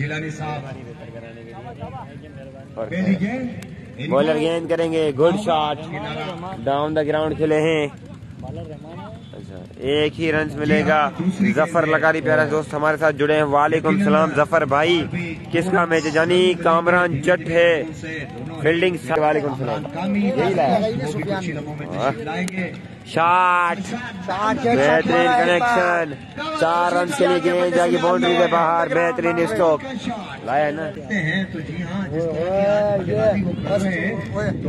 जिलानी साहब बॉलर गेंद करेंगे good shot down the ground खेले हैं। अच्छा एक ही रन मिलेगा। ज़फ़र लगारी प्यारा दोस्त हमारे साथ जुड़े हैं। वालेकुम सलाम ज़फ़र भाई किसका मैच जानी कामरान जट है। फील्डिंग वालेकुम सलाम कामी यही लाया वो भी कुछ लम्हों में वाह। तशरीफ़ लाएँगे शॉट बेहतरीन कनेक्शन चार रन के लिए गेंद जाएगी बाउंड्री के बाहर। बेहतरीन स्टॉक लाया ना।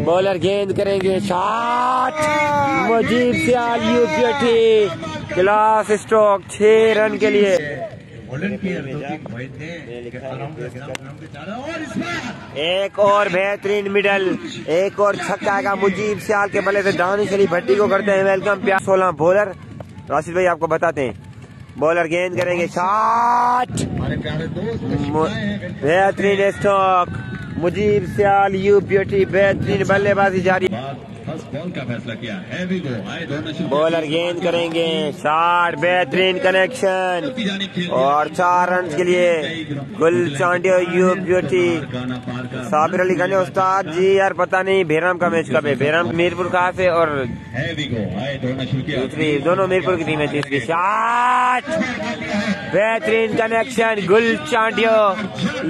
बॉलर गेंद करेंगे। Shot Mujeeb Sial you beauty class stroke छह रन के लिए। की। के एक और बेहतरीन मिडल एक और छक्का आएगा मुजीब सियाल के बल्ले से दानिश अली भट्टी को करते हैं। वेलकम प्यार। सोलह बॉलर राशिद भाई आपको बताते हैं। बॉलर गेंद करेंगे। शॉट। बेहतरीन। Stock Mujeeb Sial you beauty बेहतरीन बल्लेबाजी जारी। बॉल का फैसला किया हैवी गो बॉलर गेंद करेंगे। शॉट बेहतरीन कनेक्शन की और चार रन के लिए गुल चांडियो यू ब्यूटी का साबिर अली खाने उस्ताद जी यार पता नहीं बेराम का मैच कब है? बेराम मीरपुर कहाँ से और दूसरी दोनों मीरपुर की टीम है तीसरी। शॉट बेहतरीन कनेक्शन गुल चांडियो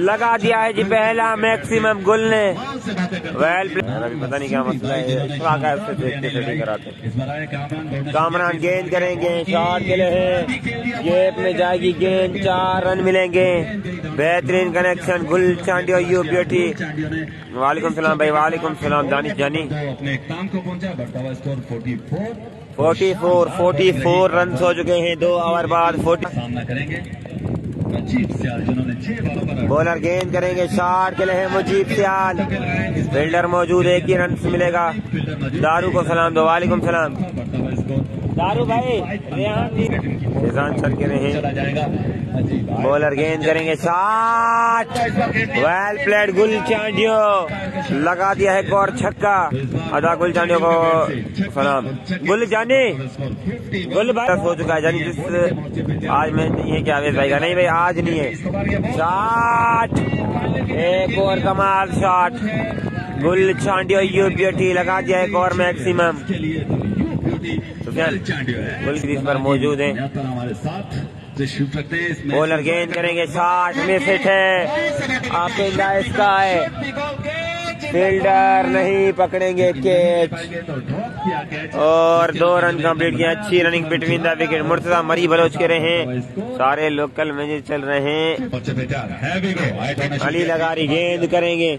लगा दिया है जी पहला मैक्सिमम गुल ने। वेल अभी पता नहीं क्या मसला है। का उससे देखते सेटिंग कराते कामरान गेंद करेंगे के लिए है। गेप में जाएगी गेंद, चार रन मिलेंगे। बेहतरीन कनेक्शन गुल और यू ब्यूटी। वालेकुम सलाम भाई, वालेकुम सलाम दानिश जानी। स्कोर 44 44 44 रन हो चुके हैं, दो ओवर बाद 40 सामना करेंगे बॉलर गेंद करेंगे शॉट के लिए है मुजीब सियाल। फील्डर मौजूद एक ही रन मिलेगा। दारू को सलाम दो वालेकुम सलाम। दारू भाई रेहान जी। सर के रहे बॉलर गेंद करेंगे शॉट वेल प्लेड गुल चांडियो। लगा दिया है एक और छक्का। अदा गुल चांडियो को सलाम। गुल जानी। गुल भाई हो चुका है जानी जिस आज मैं है क्या आवेश भाई का? नहीं भाई, आज नहीं है। शॉट एक और कमाल शॉट गुल चांडियो यू ब्यूटी लगा दिया एक और मैक्सिमम पर मौजूद है। बॉलर गेंद करेंगे शॉट में फिट है। आपके इसका है। फील्डर नहीं पकड़ेंगे कैच और दो रन कंप्लीट किया अच्छी running between the wicket Murtaza Mari Baloch के रहे सारे लोकल मैचेस चल रहे हैं। अली लगारी गेंद करेंगे।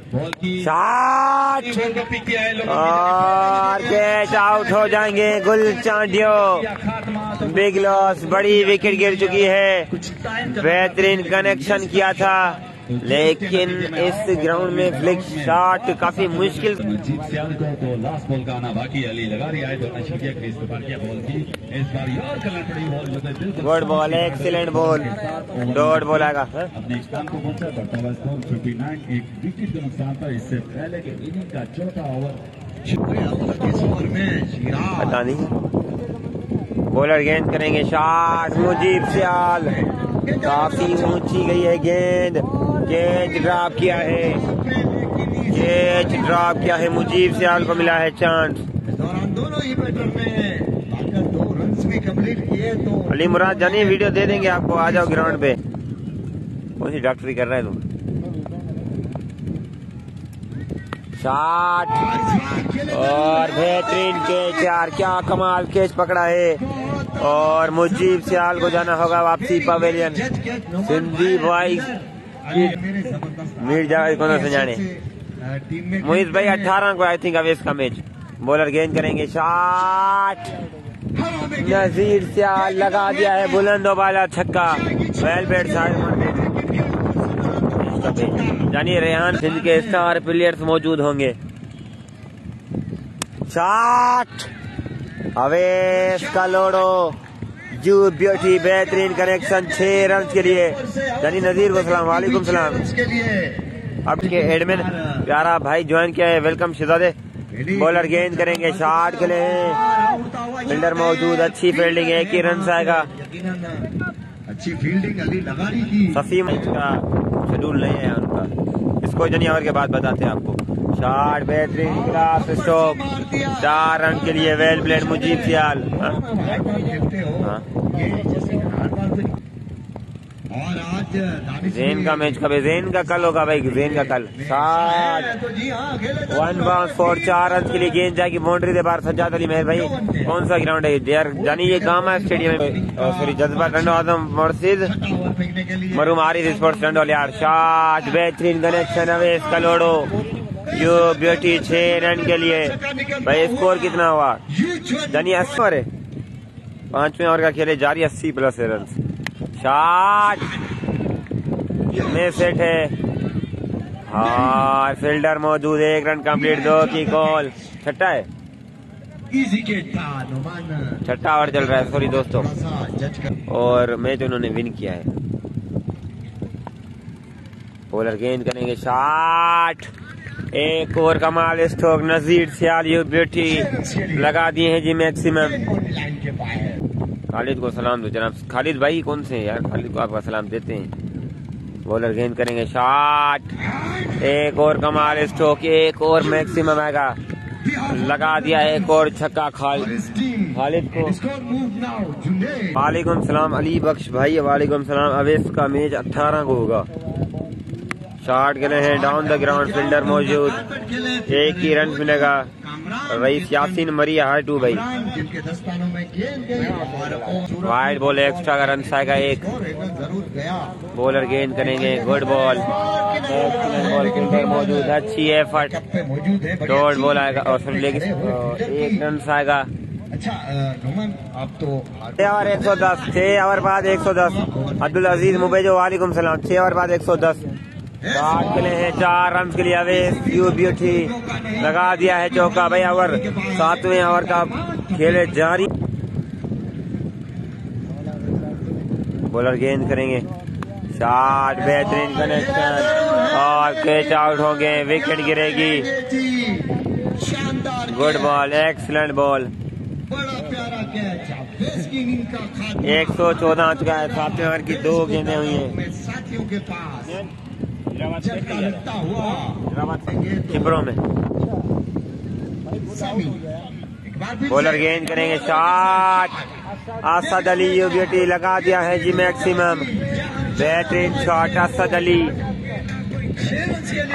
और कैच आउट हो जाएँगे गुल चांडियो। बिग लॉस बड़ी विकेट गिर चुकी है। बेहतरीन कनेक्शन किया था। लेकिन इस ग्राउंड में फ्लिक शॉट काफ़ी मुश्किल को तो लास्ट बॉल का आना बाकी अली लगा रही है। Good ball excellent ball dot ball आएगा अपने स्थान को पहुँचा बढ़ता हुआ स्कोर 59 एक विकेट के नुकसान पर इससे पहले के इनिंग का चौथा ओवर पता नहीं। बॉलर गेंद करेंगे शॉट मुजीब सियाल। काफ़ी ऊँची गई है गेंद। कैच ड्रॉप किया है। कैच ड्रॉप किया है। मुजीब सियाल को मिला है चांस दौरान दोनों ही बैटर अगर दो रन भी कंप्लीट किए तो अली मुराद जानी वीडियो दे देंगे आपको। आ जाओ ग्राउंड पे। कौन सी डॉक्टरी कर रहे हैं तुम? शॉट और बेहतरीन कैच यार क्या कमाल कैच पकड़ा है। और मुजीब सियाल को जाना होगा वापसी पवेलियन सिंधी भाई मीर जावेद कौन से जाने? मोहित भाई अठारह को आई थिंक अवेश का मैच बॉलर गेंद करेंगे। शॉट नजीर सियाल लगा दिया है बुलंद वाला छक्का। वेल बैट जानिए रेहान सिंह के स्टार प्लेयर्स मौजूद होंगे। शॉट अवेश का लोडो। जू ब्यूटी बेहतरीन कनेक्शन छह रन के लिए। जानी नजीर को सलाम वालेकुम सलाम। लिए आपके एडमिन प्यारा भाई ज्वाइन किया है। वेलकम शिजादे। बॉलर गेंद करेंगे शॉट के लिए। फील्डर मौजूद अच्छी फील्डिंग एक ही रन आएगा। अच्छी फील्डिंग अली लगारी की सफीम का शेड्यूल नहीं है उनका इसको जनी ओवर के बाद बताते हैं आपको। शॉट बेहतरीन क्लास स्टॉक। चार रन के लिए वेल प्लेड मुजीब सियाल। हाँ? हाँ। जेन का मैच कब है? जेन का कल होगा भाई जेन का कल। सात। हाँ वन बाउंस फॉर चार रन के लिए गेंद जाएगी बाउंड्री के बाहर सज्जाद अली मेहर भाई। कौन सा ग्राउंड है यार जानी ये कहाँ है स्टेडियम सॉरी जज्बा टंडो आज़म लिए मरूम आरिफ स्पोर्ट्स टंडोल यार। शॉट बेहतरीन connection Awais Kalhoro you beauty छह रन के लिए। भाई स्कोर कितना हुआ? जानी अस्सी ओवर है। पाँचवें ओवर का खेले जारी अस्सी प्लस रन शॉट में सेट है। हाँ फील्डर मौजूद है। एक रन कंप्लीट दो की कॉल छठा है। छठा ओवर चल रहा है। सॉरी दोस्तों। और मैच उन्होंने विन किया है। बॉलर गेंद करेंगे। शॉट एक और कमाल stroke Nazir Sial you beauty लगा दिए हैं जी मैक्सिमम। खालिद को सलाम दो जनाब। खालिद भाई कौन से यार? खालिद को आपका सलाम देते हैं। बॉलर गेंद करेंगे, शॉट। एक और कमाल स्ट्रोक एक और मैक्सिमम आएगा। लगा दिया, एक और छक्का खाल। खालिद को। वालेकुम सलाम, अली बख्श भाई, वालेकुम सलाम। अवेश का मैच 18 को होगा। शॉट के हैं डाउन द ग्राउंड फील्डर मौजूद। एक ही रन मिलेगा। रईस यासीन मरिया हार टू भाई। वाइड बॉल एक्स्ट्रा का रन आएगा एक। बॉलर गेंद करेंगे गुड बॉल बॉल फील्डर मौजूद, अच्छी एफर्ट डॉट बॉल आएगा, और फिर। एक रन आएगा। अच्छा आप तो छह ओवर एक सौ छह ओवर बाद एक सौ दस। अब्दुल अज़ीज़ मुबैजो वालेकुम सलाम, छह ओवर बाद एक सौ दस। सात के लिए चार रन के लिए अवेश यू ब्यूटी लगा दिया है चौका भाई ओवर। सातवें ओवर का खेल जारी। बॉलर गेंद करेंगे। शॉट बेहतरीन कनेक्शन और कैच आउट होंगे। विकेट गिरेगी। गुड बॉल एक्सलेंट बॉल एक सौ चौदह आ चुका है। सातवें ओवर की दो गेंदें हुई हैं। में बॉलर गेंद करेंगे shot Asad Ali you beauty लगा दिया है जी मैक्सिमम बेहतरीन शॉट असद अली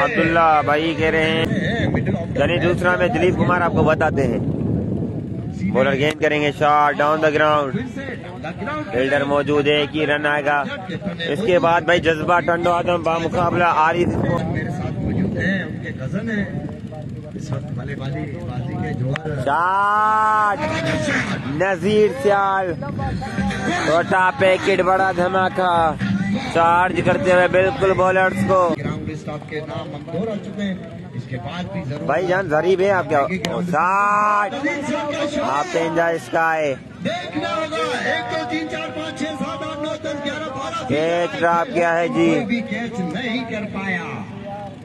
अब्दुल्ला भाई कह रहे हैं। यानी दूसरा में दिलीप कुमार आपको बताते हैं। बॉलर गेंद करेंगे shot down the ground fielder मौजूद है ही रन आएगा। इसके बाद भाई जज्बा टंडो आदम बा मुकाबला आरिफ मेरे साथ मौजूद हैं उनके कज़न हैं। के नजीर सियाल। छोटा पैकेट बड़ा धमाका। चार्ज करते हुए बिल्कुल बॉलर्स को। ग्राउंड स्टाफ के नाम हम दोहरा चुके हैं। इसके बाद भी ज़रूर भाई जान गरीब है आप क्या? आपसे आप एंजॉय स्काई देखना होगा। एक दो तीन चार पाँच छह सात आठ नौ दस ग्यारह बारह कैच ड्राप क्या है जी? कोई भी कैच नहीं कर पाया।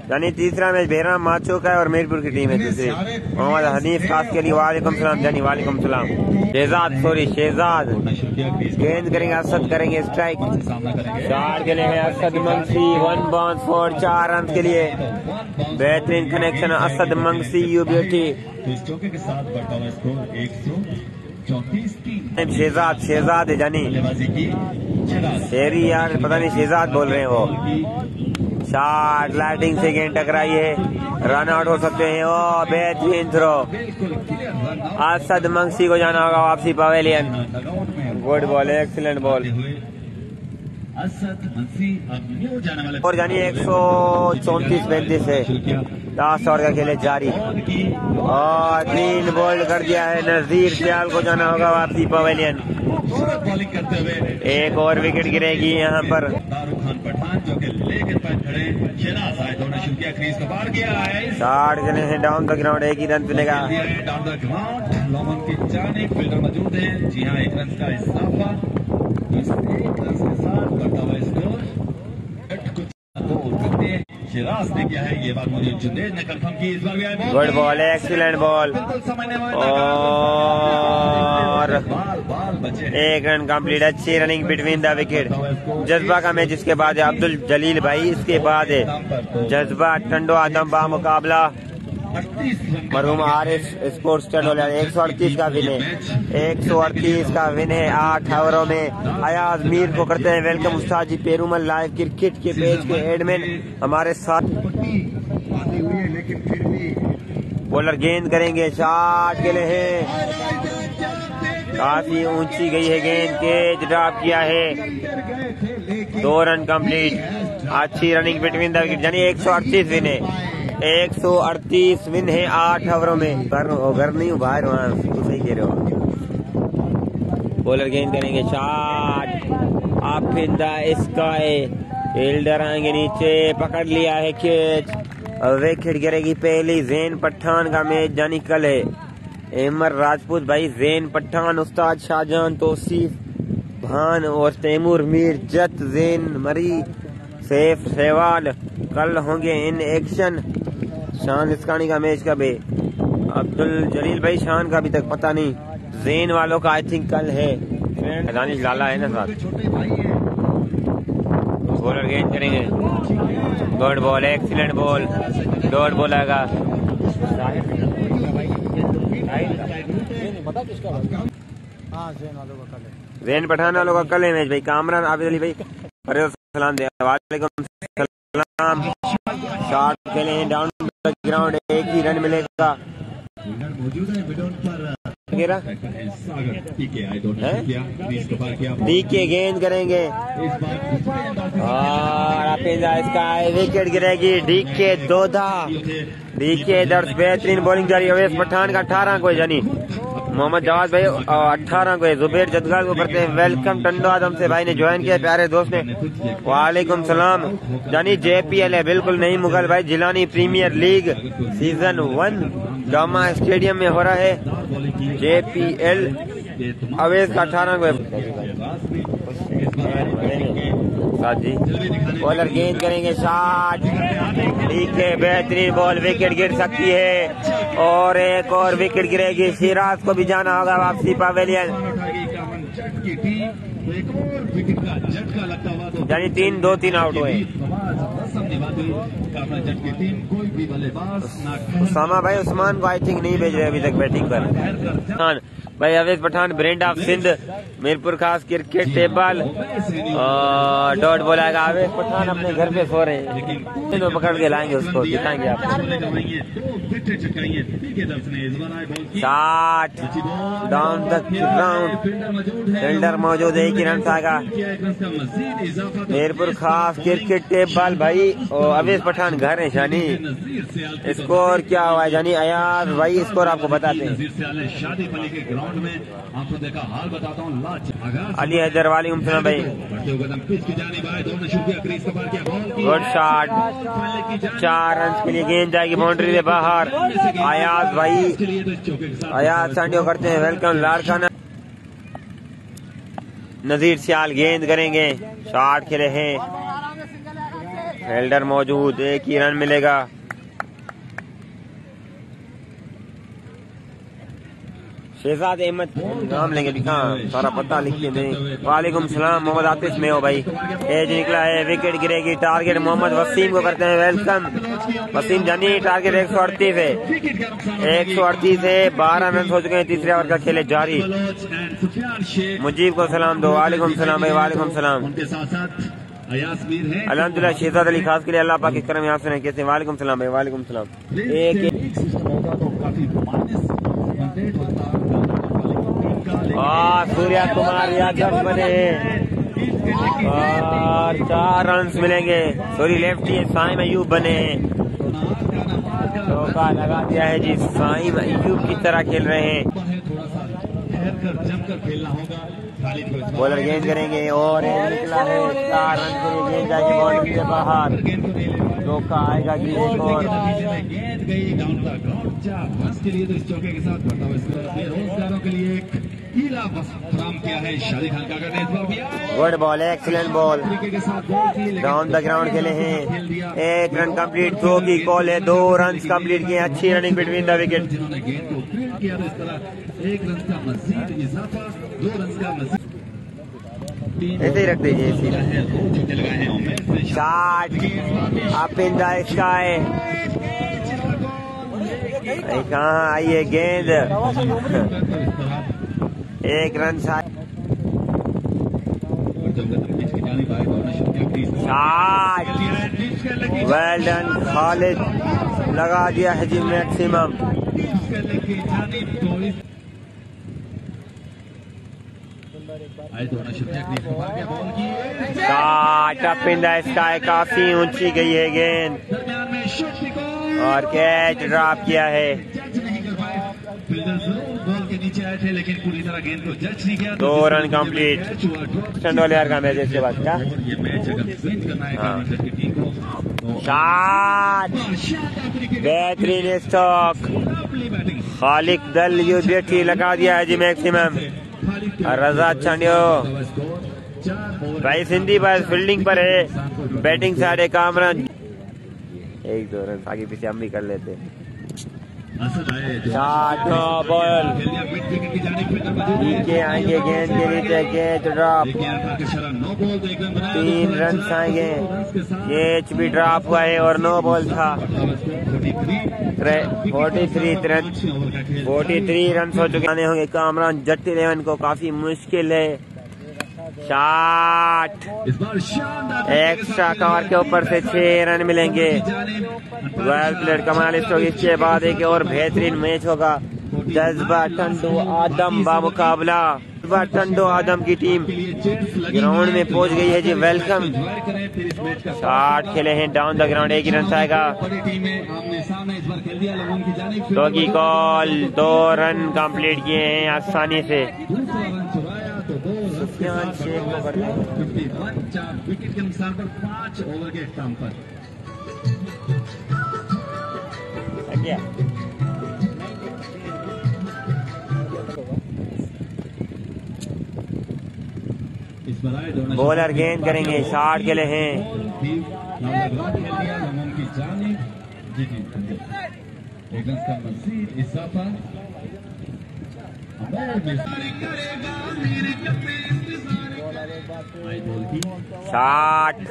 यानी तीसरा मैच बेहराम माचो का है और मीरपुर की टीम है दूसरी। मोहम्मद हनीफ खास के लिए वालेकुम सलाम जानी वालेकुम सलाम। शहजाद सॉरी शहजाद। गेंद करेंगे असद करेंगे स्ट्राइक चार के लिए Asad Mangsi one bounce four चार रन के लिए। बेहतरीन connection Asad Mangsi you beauty चौके शहजाद शहजाद है जानी शेरी यार पता नहीं शहजाद बोल रहे हैं वो। शॉट लाइटिंग से गेंद टकराई है। रन आउट हो सकते हैं। ओ बेहतरीन थ्रो असद मंगसी को जाना होगा वापसी pavilion good ball excellent ball और जानी एक सौ चौंतीस पैंतीस है। लास्ट ओवर का खेले जारी। और तीन बॉल कर दिया है नजदीर सियाल को जाना होगा वापसी पवेलियन एक और विकेट गिरेगी यहाँ पर। साठ जने हैं डाउन द ग्राउंड एक ही रन मिलेगा। डाउन द ग्राउंड लोमन की जानिब फील्डर मौजूद है। जी हाँ एक रन का इजाफा। इस एक रन के साथ बढ़ता हुआ स्कोर शिराज ने किया है? ये बात मुझे जुनेद ने कंफर्म की। इस बार भी गुड बॉल एक्सीलेंट बॉल समझने और एक रन कंप्लीट अच्छी रनिंग बिटवीन द विकेट जज्बा का मैच इसके बाद है अब्दुल जलील भाई। इसके बाद है जज्बा टंडो आदम बा मुकाबला। 38 रन का मरहूम आर एस स्पोर्ट्स एक सौ अड़तीस का विन है। एक सौ अड़तीस का विन है आठ ओवरों में। अयाज मीर को करते हैं वेलकम उस्ताद जी पेरूमल लाइव क्रिकेट के पेज के एडमिन हमारे साथ बॉलर गेंद करेंगे। शॉट के लिए है। काफ़ी ऊँची गई है गेंद के ड्रॉप किया है। दो रन कंप्लीट अच्छी रनिंग बिटवीन द विकेट यानी एक सौ अड़तीस विन है एक सौ अड़तीस विन है आठ ओवरों में। घर घर नहीं बाहर वहाँ सही कह रहे हो बॉलर गेंद करेंगे शॉट आप इन द स्काई फील्डर आएँगे नीचे, पकड़ लिया है कैच विकेट गिरेगी पहली जैन पठान का मैच जानी कल है। एमर राजपूत भाई, जैन पठान, उस्ताद शाहजहान तोसीफ भान और तैमूर, मीर, जत, जैन, मरी, सैफ सहवाल कल होंगे इन एक्शन शान इस्कानी का मैच कब है अब्दुल जलील भाई, शान का अभी तक पता नहीं। जैन वालों का आई थिंक कल है। दानिश लाला है ना साथ? बॉलर गेंद करेंगे। Good ball excellent ball dot ball आएगा जैन पठान वालों का कल मैच भाई। कामरान, आबिद अली, भाई। अरे, सलाम दे। वालेकुम सलाम। शॉट खेले डाउन ग्राउंड एक ही रन मिलेगा। फील्डर मौजूद है? मिडल पर गिरा सागर टीके आई डोंट हैं? किया बीस के बार किया डी के गेंद करेंगे। और अपिंदा इसका विकेट गिरेगी डी के दोधा। के दर्श बेहतरीन बॉलिंग जारी अवेश पठान का अठारह को जानी मोहम्मद जवाद भाई अठारह को जुबेर जदगाल को करते हैं वेलकम टंडो आदम से भाई ने ज्वाइन किया प्यारे दोस्त ने। वालेकुम सलाम। जानी जेपीएल है, बिल्कुल नहीं मुगल भाई, Jilani premier league season one Gama stadium में हो रहा है। जेपीएल अवेश का अठारह को साथ जी। बॉलर गेंद करेंगे शॉट ठीक है, बेहतरीन बॉल विकेट गिर सकती है। और एक और विकेट गिरेगी, सिराज को भी जाना होगा वापसी पवेलियन यानी तीन, दो, तीन आउट हुए। उसामा भाई, उस्मान को आई थिंक नहीं भेज रहे अभी तक बैटिंग पर। पठान भाई Awais Pathan brand of Sindh Mirpur Khas cricket table और डॉट बोलाएगा अवेश पठान अपने घर पे सो रहे हैं। तो पकड़ के लाएँगे उसको दिखाएँगे आपको। साठ। डाउन फील्डर मौजूद है ही रन आएगा मीरपुर खास क्रिकेट टेबल भाई और अवेश पठान घर है शानी। स्कोर क्या हुआ है जानी अयाज भाई स्कोर आपको बताते हैं। ग्राउंड में। आपको देखा हाल बताता हूँ लाच अली हैदर वालेकुम सलाम भाई। की का की गुड शॉट की। चार रन के लिए गेंद जाएगी बाउंड्री से बाहर। अयाज भाई। के अयाज सांडियो करते हैं। वेलकम लाड़काना नजीर सियाल गेंद करेंगे। शॉट खेले हैं। फील्डर मौजूद एक ही रन मिलेगा। शहजाद अहमद। नाम लेंगे अभी कहाँ सारा पता लिख के दें वालेकुम सलाम, मोहम्मद आतिफ में हो भाई। एज निकला है विकेट गिरेगी टारगेट मोहम्मद वसीम को करते हैं वेलकम वसीम जानी टारगेट एक सौ अड़तीस है। एक सौ अड़तीस है, बारह रन हो चुके हैं, तीसरे ओवर का खेले जारी। मुजीब को सलाम दो, वालेकुम सलाम भाई, वालेकुम सलाम। है अलहमदुल्ला शहजाद अली, खास के लिए अल्लाह पाक के करम यहाँ सुने कैसे वालेकुम सलाम भाई, वालेकुम सलाम। एक एक सिस्टम होता तो काफ़ी माइनस कंटेंट होता आ सूर्या कुमार यादव बने। हैं और चार रन मिलेंगे। सॉरी लेफ्टी साइम अयूब बने। हैं चौका लगा दिया है जी साइम अयूब की तरह खेल रहे हैं। को बॉलर गेंद करेंगे और निकला है। चार रन के लिए गेंद जाएगी बाउंड्री बाहर को पाए। चौका आएगा कि के और। गेंद गई ग्राउंड चार के लिए। तो इस चौके के साथ बढ़ता हुआ स्कोर बेरोजगारों के लिए रंगीला फराम किया है। शादी खान का इस बार भी? Good ball excellent ball down the ground खेले हैं एक रन कंप्लीट थ्रो की कॉल है दो रन कंप्लीट किए अच्छी रनिंग बिटवीन द विकेट जिन्होंने गेंद को किया तो इस तरह एक रन का मजीद इजाफा दो रन का मजीद। ऐसे ही रख दीजिए इसी। Shot up in the sky कहाँ आई है गेंद? एक रन वेल डन खालिद लगा दिया है जी मैक्सिमम स्काई काफ़ी ऊँची गई है गेंद। और कैच ड्रॉप किया है। दो रन कंप्लीट चंडोलियार का मैच इसके बाद क्या? है हाँ। तो बेहतरीन स्टॉक खालिक दल यू बेटी लगा दिया है जी मैक्सिमम रजा चांडियो भाई सिंधी बस फील्डिंग पर है। बैटिंग साढ़े कामरान एक दो रन आगे पीछे हम भी कर लेते। हैं आएँगे, गेंद के नीचे कैच ड्रॉप तीन रन आएँगे। कैच भी ड्रॉप हुआ है और नो बॉल था। Forty three forty three run हो चुके होंगे। कामरान जट इलेवन को काफ़ी मुश्किल है। शॉट एक्स्ट्रा कवर के ऊपर से छह रन मिलेंगे। वेल प्लेड कमाल। स्टोक इसके बाद एक और बेहतरीन मैच होगा। जज्बा टंडो आदम बा मुकाबला। जज्बा टंडो आदम की टीम ग्राउंड में पहुँच गई है जी वेलकम शॉट खेले हैं डाउन द ग्राउंड एक ही रन आएगा। की कॉल दो रन कंप्लीट किए हैं आसानी से। शेख को कर विकेट के नुकसान पर पाँच ओवर के इख्ताम पर। बॉलर गेंद करेंगे शॉट के लिए हैं। Shot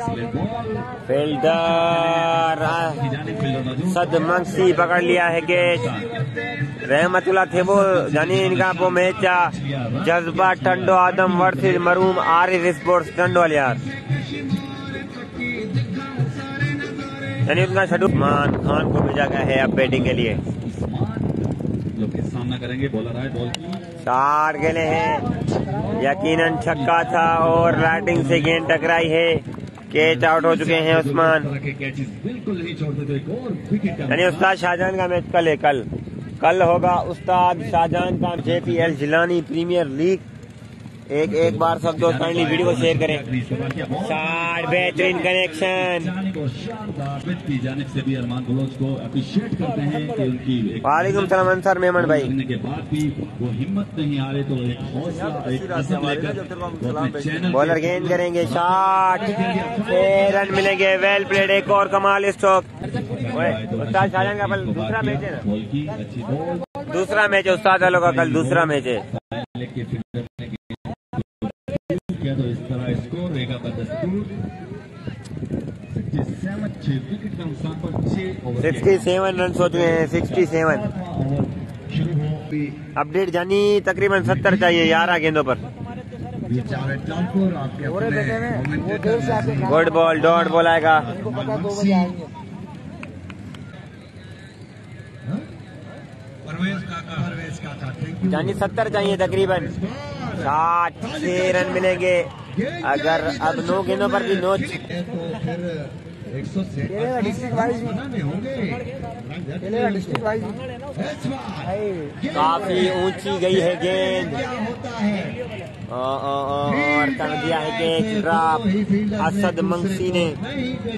fielder. सद पकड़ लिया है कैच रहमतुल्ला थे वो जानी इनका वो मैच जज्बा टंडो आदम वर्सेस मरूम आरिफ स्पोर्ट्स टंडो यार। यानी उनका शेड्यूल मान खान को भेजा गया है अब बैटिंग के लिए। लोग सामना करेंगे, बॉलर आए, बॉल की। चार गले हैं। यकीनन छक्का था और लाइटिंग से गेंद टकराई है। कैच आउट हो चुके हैं उस्मान। यानी उस्ताद शाहजहान का मैच कल है, कल। कल होगा उस्ताद शाहजहान का जेपीएल जिलानी प्रीमियर लीग। एक एक बार सब दोस्त काइंडली वीडियो को शेयर करें। चार बेहतरीन कनेक्शन वालेकुम सलाम अंसर मेमन भाई हिम्मत नहीं आ रहे बॉलर गेंद करेंगे शॉट रन मिलेंगे वेल प्लेड एक और कमाल स्ट्रोक ओए, का कल दूसरा मैच है दूसरा मैच है उस्ताद का कल दूसरा मैच है लेके फील्डर ने किया तो इस तरह स्कोर रहेगा बदस्तूर 67 छह विकेट का नुकसान पर छह ओवर के सिक्सटी सेवन रन हो चुके हैं सिक्सटी सेवन। हो अपडेट जानी तकरीबन सत्तर चाहिए ग्यारह गेंदों पर। गुड बॉल डॉट बॉल आएगा। परवेज काका परवेज काका थैंक यू जानी सत्तर चाहिए तकरीबन। साठ छह रन मिलेंगे। अगर अब नौ गेंदों पर भी नो फिर एक सौ डिस्ट्रिक्ट वाइज बनाने होंगे। काफ़ी ऊँची गई है गेंद। क्या और कर दिया है कैच ड्रॉप। असद मंगसी ने। नहीं तो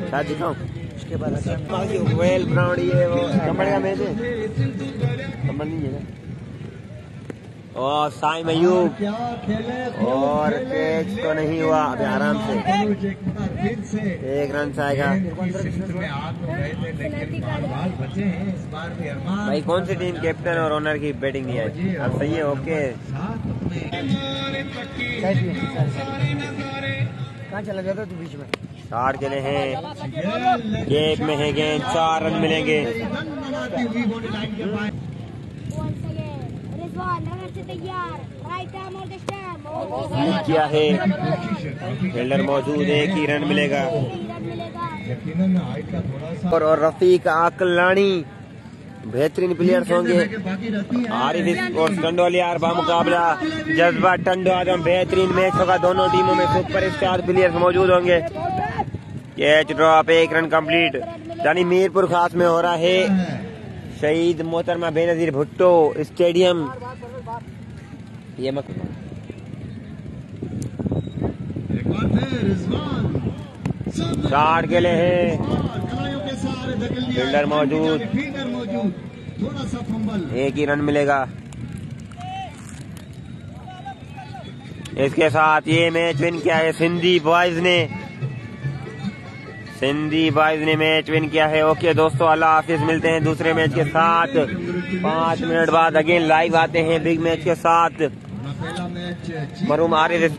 क्या दिखाऊँ। उसके बाद वेल ग्राउंड ये वो कमर का मैच है। कमर नहीं है ना? और क्या खेले और कैच तो नहीं हुआ अभी आराम से। एक रन से आएगा। गेंद की सिफ्त में आग गए थे लेकिन बार बार बचे इस बार भी अरमान। भाई कौन सी टीम कैप्टन और ओनर की बैटिंग नहीं आई अब सही है ओके। कहाँ चला गया था तू बीच में? चार चले हैं। गेप में है गेंद चार रन मिलेंगे रन बनाती हुई बॉडी लाइन के पास Once again, रनर से तैयार right arm on the stump किया है फील्डर मौजूद है एक ही रन मिलेगा और, और रफीक आकलानी बेहतरीन प्लेयर्स होंगे आरिफ और टंडोलियार बामुकाबला जज्बा टंडो आज़म बेहतरीन मैच होगा दोनों टीमों में सुपर स्टार प्लेयर्स मौजूद होंगे कैच ड्रॉप एक रन कंप्लीट यानी मीरपुर खास में हो रहा है शहीद मोहतरमा बेनजीर भुट्टो स्टेडियम। ये मक चार लिए है। फील्डर मौजूद। एक ही रन मिलेगा। इसके साथ ये मैच विन किया है सिंधी बॉयज़ ने। सिंधी बॉयज़ ने मैच विन किया है। ओके दोस्तों, अल्लाह हाफिज, मिलते हैं दूसरे मैच के साथ। पाँच मिनट बाद अगेन लाइव आते हैं बिग मैच के साथ। रहे मरूम आरिफ